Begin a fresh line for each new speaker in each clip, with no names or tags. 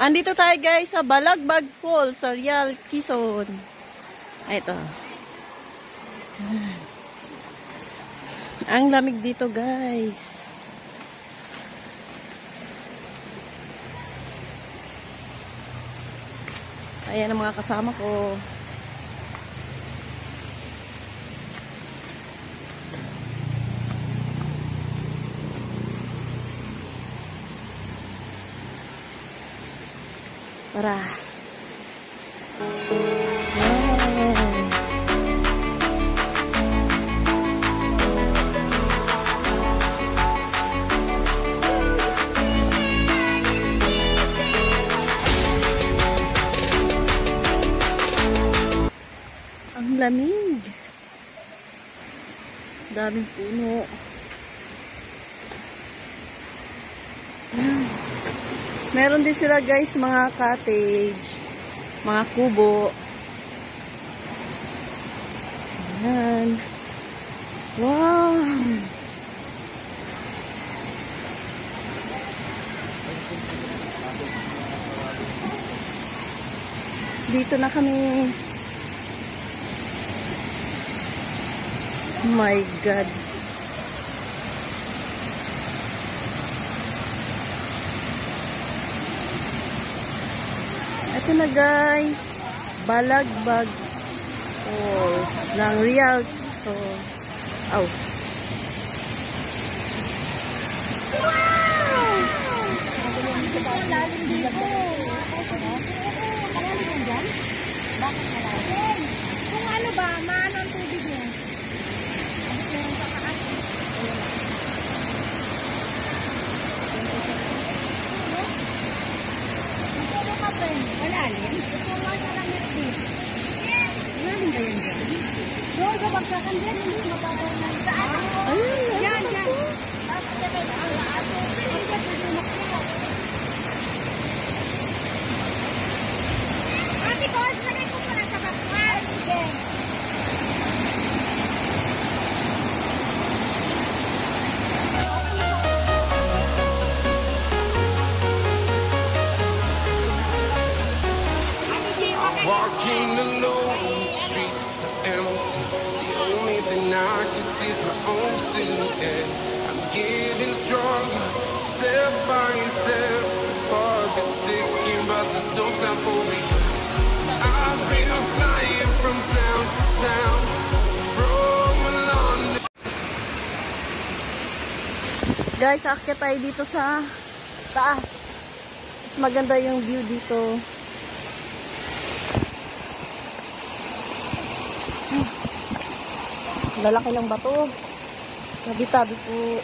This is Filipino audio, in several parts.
Andito tayo guys sa Balagbag Falls sa Real Quezon. Ito. Ang lamig dito guys. Ayan ang mga kasama ko. Tara. Ang lamig. Daming puno. Meron din sila guys mga cottage, mga kubo. Ayan. Wow! Dito na kami. My God. Ito na guys. Balagbag Falls ng Real so Aw.
Kung ano ba, maano Ano ka, friend? Malalim? Ito nga sa langit din. Malalim ba yan dyan? Doon sa bagsakan dyan, hindi mababaw na. Saan?
Ay,
Yan, yan. Tapos yan,
no time for me. I've been flying from town to town, from London.
Guys, akit tayo dito sa taas. Mas maganda yung view dito. Hmm. Lalaki ng bato. Tabi-tabi po.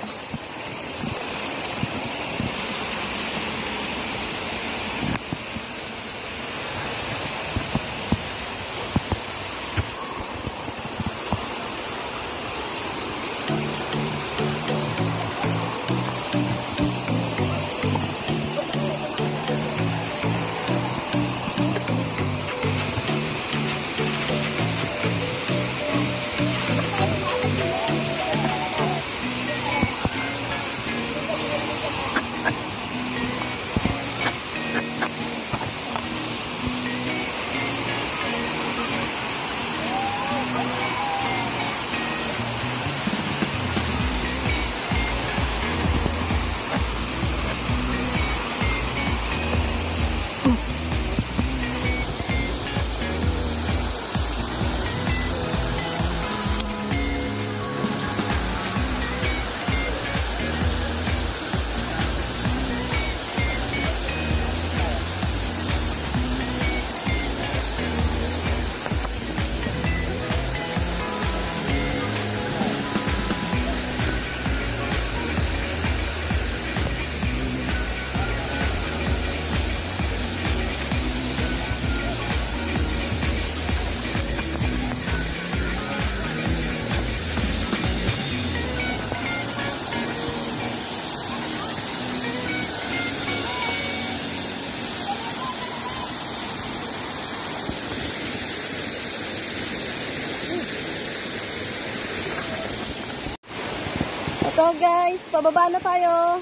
Ito guys, pababa na tayo.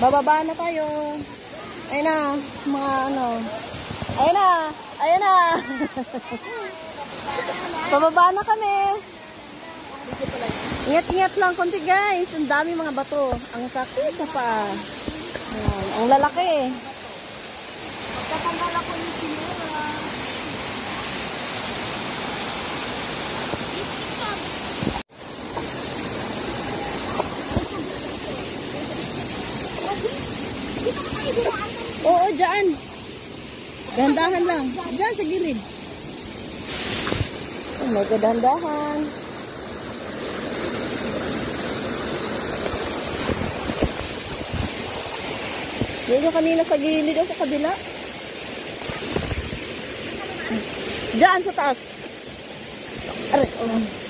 Bababa na tayo. Ayun na, mga ano. Ayun na, ayun na. Pababa na kami. Ingat-ingat lang konti guys. Ang dami mga bato. Ang sakit sa paa. Ang lalaki.
Tatanggal ako yung
Dahan-dahan lang. Dyan sa gilid. Oh my God, dahan-dahan. Dito kanina sa gilid o sa kabila. Diyan sa taas. Aray, oh.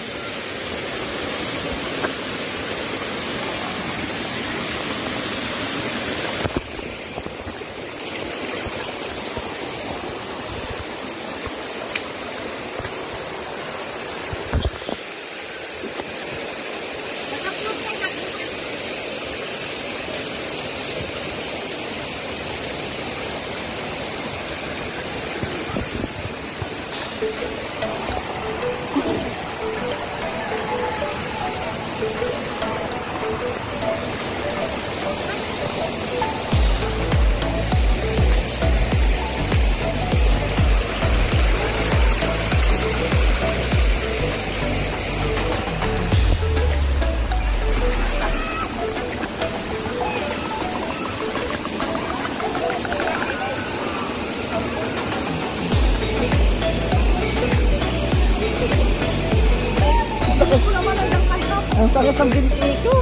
Ang sakit ng binti ko.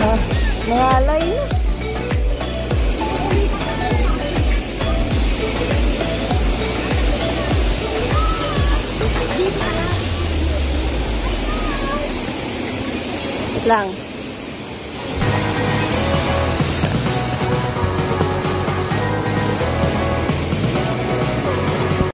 Na, nangalay na. Wait lang.